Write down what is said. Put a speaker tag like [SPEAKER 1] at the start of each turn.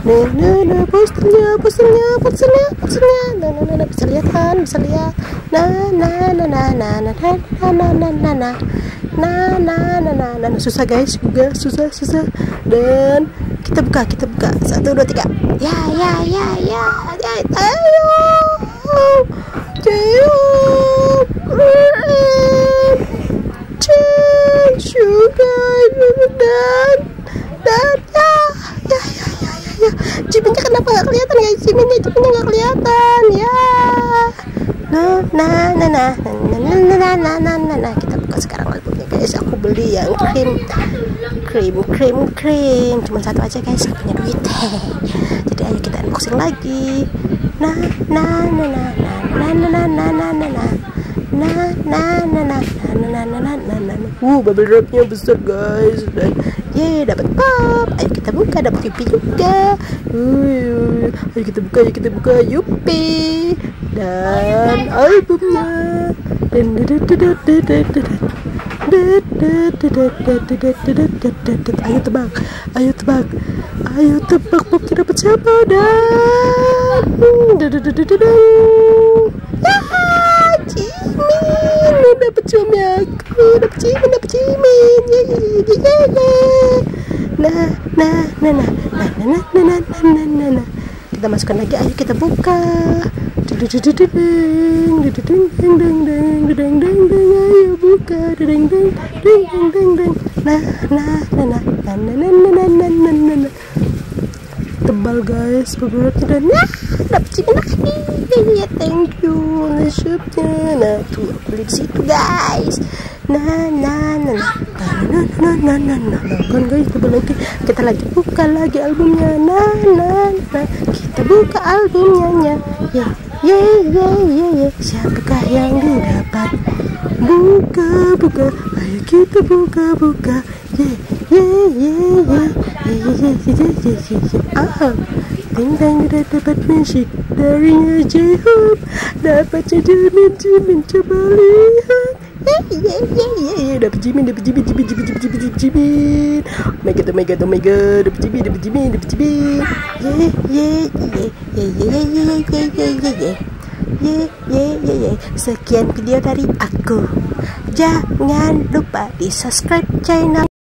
[SPEAKER 1] Nih nih posternya posternya posternya Nah nah nah bisa lihat kan bisa lihat Nah nah nah nah nah nah nah nah nah nah nah nah nah nah nah nah susah guys juga susah susah dan kita buka kita buka satu dua tiga ya ya ya ya ya ayo Jauh sugar dan ya ya ya ya ya ya Jiminnya kenapa nggak kelihatan guys Jiminnya Jiminnya nggak kelihatan ya nah nah nah nah nah nah nah nah nah nah nah kita buka sekarang albumnya guys aku beli yang krim krim krim krim cuma satu aja guys gak punya duit jadi ayo kita unboxing lagi nah nah nah nah nah nah nah nah nah nah nah nah nah nah nah nah nah nah nah nah nah uh bubble wrapnya besar guys dan ye dapat pop ayo kita buka dapat yupi juga uh, ayo kita buka ayo kita buka yupi dan albumnya dan ayo tebak ayo tebak ayo tebak popnya dapat siapa dan ya cimin dapat cium aku ye nah nah nah nah nah nah nah nah nah nah nah nah kita masukkan lagi ayo kita buka. Ayo buka nah nah nah nah nah nah nah nah nah nah nah tebal guys beberapa dan nah dapat cimin lagi. Thank you nah tuh beli di situ guys nah nah nah nah nah nah nah nah nah nah kan guys tebal lagi. Kita lagi buka lagi albumnya. Nah nah nah kita buka albumnya ya ye ye ye ye siapakah yang didapat? Buka buka. Ayo kita buka buka. Ye ye ye ye ye ye ye ye ye ye ye ah Ding dang tidak dapat musik dari Jehub Dapat jajanan Jimin coba lihat Ye ye ye ye dapat Jimin dapat Jimin Jimin Jimin Jimin Jimin Jimin Oh oh my god oh my god dapat Jimin dapat Jimin dapat Jimin ye ye ye ye ye ye ye ye ye ye ye ye ye ye sekian video dari aku jangan lupa di subscribe channel